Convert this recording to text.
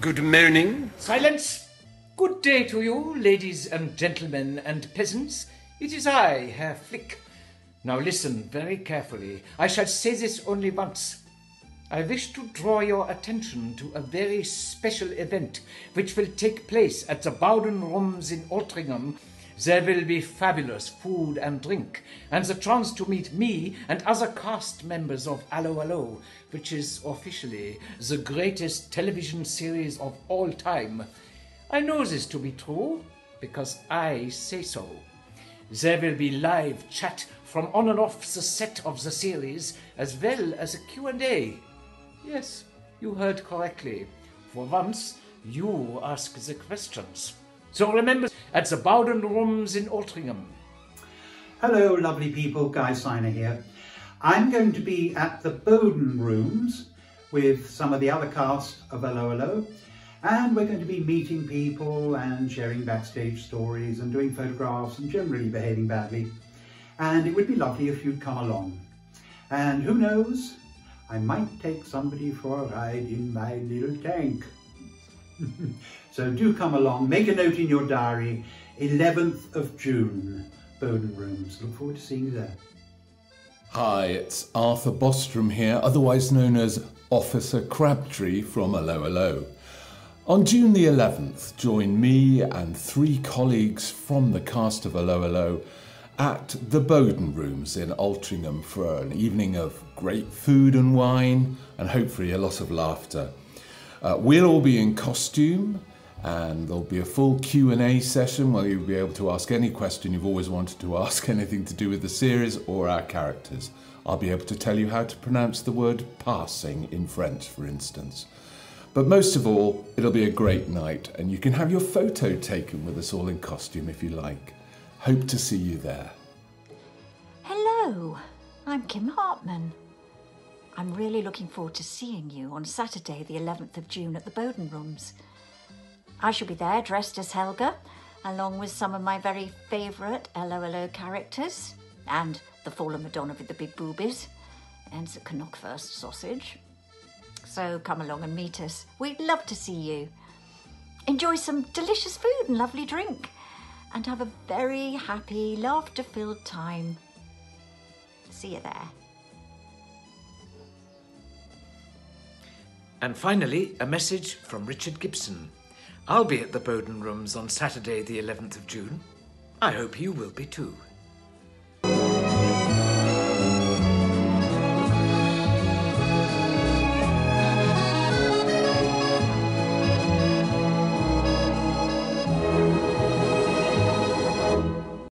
Good morning. Silence! Good day to you, ladies and gentlemen and peasants. It is I, Herr Flick. Now listen very carefully. I shall say this only once. I wish to draw your attention to a very special event which will take place at the Bowdon Rooms in Altrincham. There will be fabulous food and drink, and the chance to meet me and other cast members of Allo Allo, which is officially the greatest television series of all time. I know this to be true because I say so. There will be live chat from on and off the set of the series, as well as a Q&A. Yes, you heard correctly. For once, you ask the questions. So remember, at the Bowdon Rooms in Altrincham. Hello, lovely people. Guy Siner here. I'm going to be at the Bowdon Rooms with some of the other cast of 'Allo 'Allo, and we're going to be meeting people and sharing backstage stories and doing photographs and generally behaving badly. And it would be lovely if you'd come along. And who knows, I might take somebody for a ride in my little tank. so do come along, make a note in your diary, 11th of June, Bowdon Rooms. Look forward to seeing you there. Hi, it's Arthur Bostrom here, otherwise known as Officer Crabtree from 'Allo 'Allo. On June the 11th, join me and three colleagues from the cast of 'Allo 'Allo at the Bowdon Rooms in Altrincham for an evening of great food and wine and hopefully a lot of laughter. Uh, we'll all be in costume and there'll be a full Q&A session where you'll be able to ask any question you've always wanted to ask, anything to do with the series or our characters. I'll be able to tell you how to pronounce the word passing in French, for instance. But most of all, it'll be a great night and you can have your photo taken with us all in costume if you like. Hope to see you there. Hello, I'm Kim Hartman. I'm really looking forward to seeing you on Saturday, the 11th of June at the Bowdon Rooms. I shall be there dressed as Helga, along with some of my very favourite LOLO characters, and the fallen Madonna with the big boobies, and the Knockwurst sausage. So come along and meet us. We'd love to see you. Enjoy some delicious food and lovely drink, and have a very happy, laughter filled time. See you there. And finally, a message from Richard Gibson. I'll be at the Bowdon Rooms on Saturday, the 11th of June. I hope you will be too.